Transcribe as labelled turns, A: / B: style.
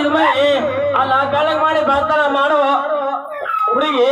A: ಇದು ಅಲ್ಲ ಕಾಲಕ್ಕೆ ಮಾಡಿ ಬರ್ತಾರ ಮಾಡುವ ಹುಡುಗಿ